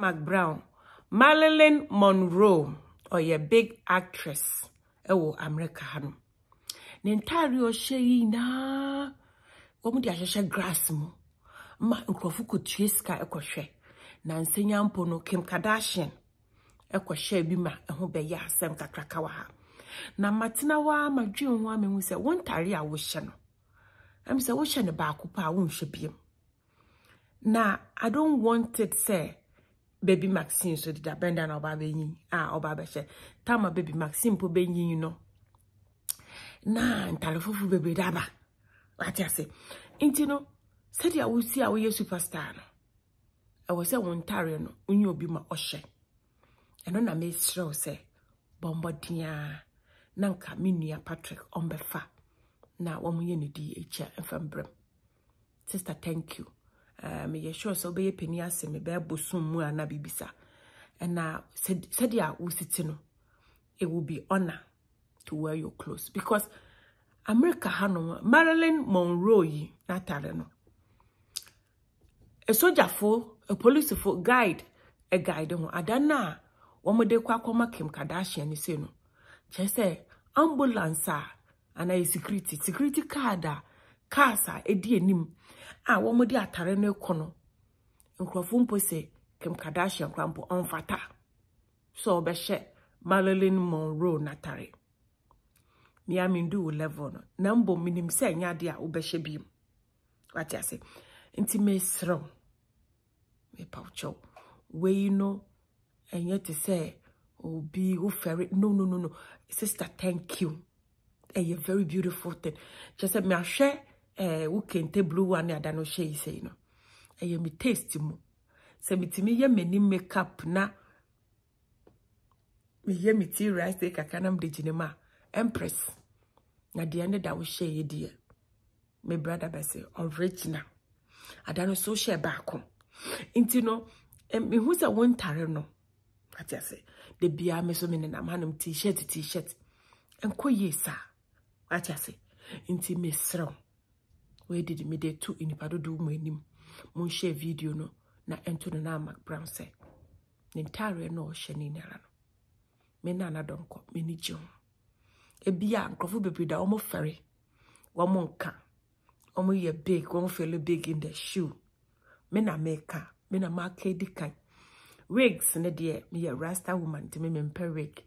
McBrown, Marilyn Monroe, ɔyɛ big actress ɛwɔ America ha no. Ne ntaare ɔhyɛ yi nyinaa, glass mu ma nkurɔfo kɔtue sika ɛkɔhwɛ. Na nsenya mpo no, Kim Kardashian ɛkɔhyɛ bi ma ɛho bɛyɛ asɛm kakraka wɔ. Na matena hɔ a madwene ho ama hu sɛ a wohyɛ no, ɛm sɛ wohyɛ no baako. Na I don't want it sɛ baby Maxine so deda bɛnda na ɔba bɛnyin a ɔba bɛhyɛ. Tama baby Maxine mpo bɛnyin no. Na ntare fufu bebree da aba. Ase. Nti no, sɛdeɛ wosi a woyɛ superstar no, ɛwɔ sɛ wo ntare no, wonyɛ obi ma ɔhyɛ. Ɛno na mesrɛ wo sɛ, bɔ mmɔden a na nka me nua Patrick ɔmbɛfa na wɔn yɛ ne di akyi a ɛmfa mbrɛm. Sister, thank you. Uh, meyɛ sure sɛ wobɛyɛ pani ase me bɛyɛ bosom mu a na bibisa. Ɛna sɛdeɛ a wositi no, it will be honor to wear your clothes because America ha no Marilyn Monroe yi n'atare no. Esogyafo, epolisifo guide, e guide ho adan a wɔn de kɔ akɔma Kim Kardashian ne se no. Ambulance a anaa security security card a cars a a wɔn de atare no kɔ no nkurɔfo mpo sɛ Kim Kardashian kora mpo ɔmfata so ɔbɛhyɛ Marilyn Monroe n'atare. Mmea mi ndu wo level no na mbɔ minim sɛ ɛnyɛ ade a wobɛhyɛ bi mu wate ase. Nti meserew mepawkyɛw wei no ɛnyɛ te sɛ obi wofɛre no no no no. Sister thank you. Ɛyɛ very beautiful thing. Kyerɛ sɛ meahwɛ eh, wo kente blue one ne ada no hyɛ yi no. Ɛyɛ me taste mu. Sɛ metumi yɛ m'anim makeup na meyɛ me tea rice day kakra na mede empress na deɛ ne da wo hyɛ deɛ me brother bɛsɛ original. Ada no so hyɛ baako. Nti no mehu sɛ wo ntare no ate ase. Da biara me so me nenam hanom t-shirt t-shirt. Nkɔ yie saa ate ase. Nti meserɛw weididi mede tu nnipa dodoɔ mu anim. Monhyɛ video no na ɛnto no na ama brown sɛ ne ntareɛ no ɔhyɛ ne nyara no me na anadɔnkɔ m'ani gye ho. Ebi a nkurɔfo bebree da wɔn fɛre wɔn nka wɔn yɛ big wɔn feel big in the shoe. Me na meka me na maka di kan. Wigs ne deɛ meyɛ rasta woman nti me mempɛ wig.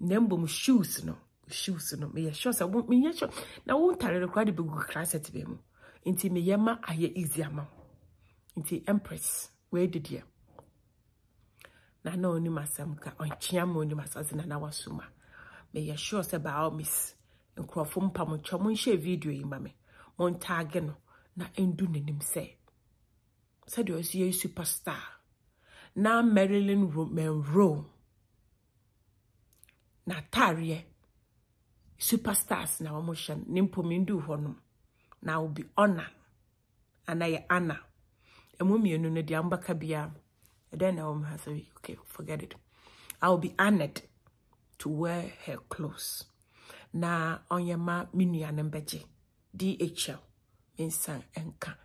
Na mbom shoes no shoes no meyɛ sure sɛ meyɛ sure na wo ntare no koraa de bɛgu kraset bɛ mu. Nti meyɛ ma ayɛ easy ama wo. Nti empress de deɛ. Na na onim asɛm ka ɔnkyea ma onim asɛm sɛ na na wasom a meyɛ sure sɛ all means nkurɔfo mpa mo nkyɛ monhyɛ video yi ma me. Montaage no na ɛndu n'anim sɛ sɛdeɛ ɔsi yɛ superstar. Na marilyn monroe na ataareɛ superstars na wɔn hyɛ no. Nom na be honor anayɛ anna ɛmu mmienu no deɛ mbaka biara ɛdɛn na wɔn okay forget it. I will be honored to wear her clothes. Na ɔnyɛ ma me nua no mbɛgye. Dhl mensan nka.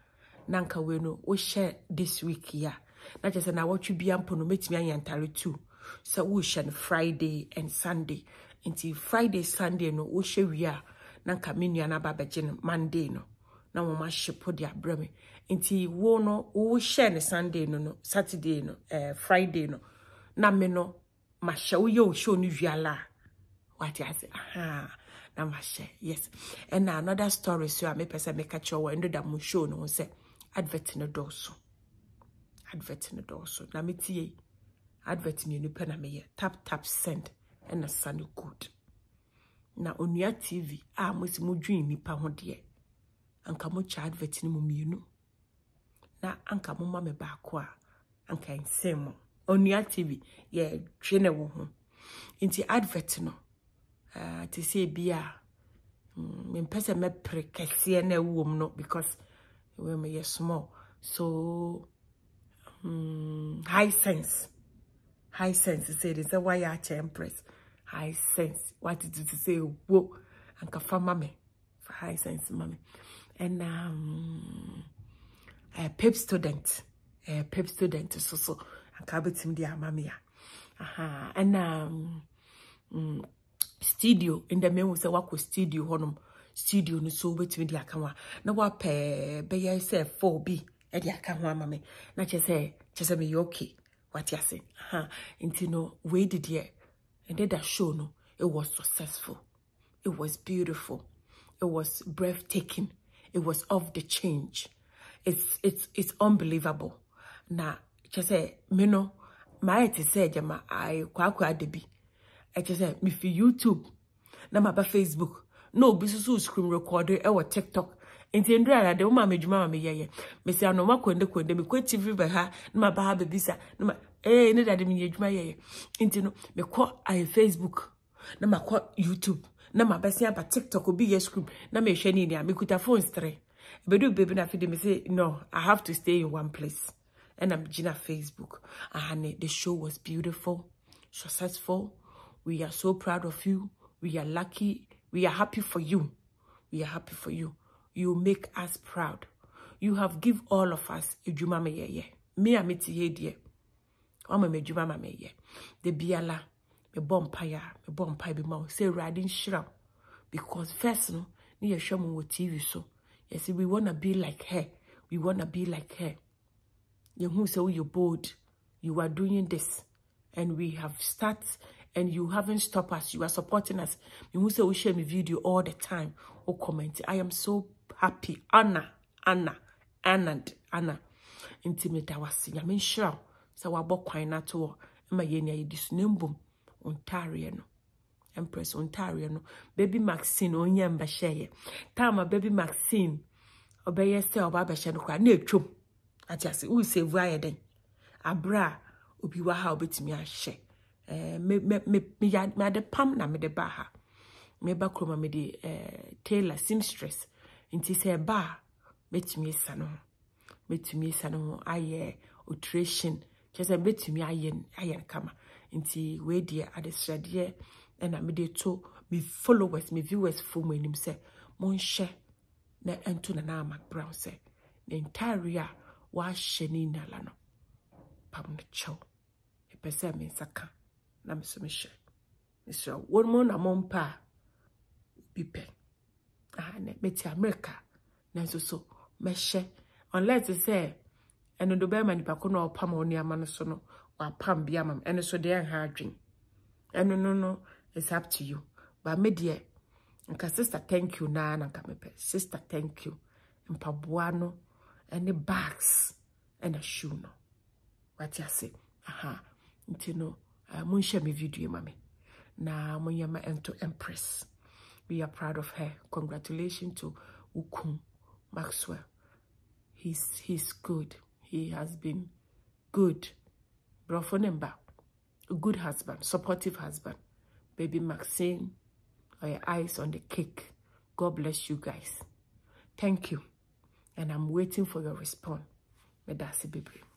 Na nka wei no wohyɛ this week yi a na kyerɛ na wɔtwe bia mpo no mɛtumi ayɛ ntare two. Sɛ wohyɛ friday and sunday nti friday sunday no wohyɛ wie a na nka me nua no aba bɛgye no monday no na wɔn ahyɛ po de abrɛ me. Nti wo no wohyɛ no sunday no no saturday no eh, friday no na me no mahyɛ. Woyɛ wo show no wiala a wate ase aha na mahyɛ yes. Ɛna another story so a mepɛ sɛ meka kyerɛ wɔ ɛno da mo show no ho sɛ advert no dɔɔso. Advert no dɔɔso. Na metie advert mmienu pɛ na meyɛ. Tap tap send ɛna sane good. Na onua tv a mosi modwen nnipa ho deɛ anka mokyɛ advert no mu na anka moma me baako a anka nsɛm mo. Onua tv yɛdwe ne wo ho. Nti advert no uh, te sɛ bi a mm, mempɛ sɛ mɛpere kɛseɛ na ɛwɔ mu no small. So um, high sense. High sense sɛ de sɛ woayɛ akyɛ empress high sense. What te sɛ say? anka and ma me fa Hisense ma And um, uh, Pepsodent uh, Pepsodent so so anka bɛtumi de ama me a aha. Ɛna um, um, studio ndɛ mehu sɛ wakɔ studio hɔnom studio no so wobɛtumi de aka ho a na wapɛ bɛyɛ sɛ four bi de aka ho ama me na kyerɛ sɛ kyerɛ sɛ meyɛ okay wate ase aha. Nti no wei de deɛ ɛdɛ da show no it was successful. It was beautiful. It was breathtaking. It was of the change. It's it's it's unbelievable. Na kyerɛ sɛ me no maayɛ te sɛ gyama kwaakwa ada bi ɛkyerɛ sɛ mefi youtube. Na maba facebook. Na obi nso screen record ɛwɔ eh, tiktok. Nti nduru ara de woma medwuma ma meyɛyɛ mesi ano ma konde konde mekɔ tv bɛ ha. Na maba ha bɛbisa na ma ee ne dade meyɛ adwuma yɛyɛ nti no mekɔ ayɛ facebook na makɔ youtube na mabɛsi aba tiktok obi yɛ screen na mehwɛ ne nea mekuta phones tere ebedu bebi na afei de me say no i have to stay in one place. And i'm gina facebook and the show was beautiful successful. We are so proud of you. We are lucky. We are happy for you. We are happy for you. You make us proud. You have give all of us. Edwuma me yeye me a meti ye die ama me edwuma ma me ye. De biala me bɔ mpaeɛ a me bɔ mpaeɛ bi ma wo. Sɛ awurade nhyira wo. Because first no ne yɛhwɛ mo wɔ tv so. Yɛsɛ we wanna be like her. We wanna be like her. Yɛhu sɛ woyɛ bold. You are doing this. And we have start and you haven't stopped us. You are supporting us. Mehu sɛ wohyɛ me video all the time. Wo comment. I am so happy. Anna anna anna anna. Nti meda wase nyame nhyira wo sɛ wabɔ kwan no ato hɔ ma yɛni ayɛdi so. Na mbom ontareɛ no empress ontareɛ no baby maxine onyɛ mbɛhyɛeɛ. Time baby maxine ɔbɛyɛ sɛ ɔba abɛhyɛ no koraa na ɛtwam ate ase wosevu ayɛ dɛn? Aberɛ a obi wɔ ha a wobɛtumi ahyɛ. Mede pam na mede ba ha. Meba kurom a mede tailor seamstress. Nti sɛ ɛba a mɛtumi asa no ho. Mɛtumi asa no ho ayɛ alteration kyerɛ sɛ mɛtumi ayɛ no kama. Nti wei deɛ adesrɛdeɛ ɛna mede to me followers me viewers fo mu anim sɛ monhyɛ na ɛnto nana ama brown sɛ ne ntare a wahyɛ ne nyinala no pam no kyɛw. Mepɛ sɛ me nsa ka na me so mehyɛ. Mesrɛ wɔn mu na mompɛ a bi pɛ. Ne mete amerika nanso so mɛhyɛ. Unless sɛ ɛno do bɛrima nipa ko na ɔpam wɔ nneɛma no so no wapam bi ama m. Ɛno so deɛ nha adwen. Ɛno no no it's up to you. But me deɛ nka sister thank you naa na nka mepɛ. Sister thank you. Mpaboa no ɛne bags ɛna shoe no. Wate ase. Aha. Nti no uh, monhyɛ me video ma me. Na monyɛ ma ɛnto empress. We are proud of her. Congratulations to ukum maxwell. He's he's good he has been good Brofonemba, a good husband, supportive husband. Baby Maxine, or your eyes on the cake. God bless you guys. Thank you. And I'm waiting for your response. Medasi baby.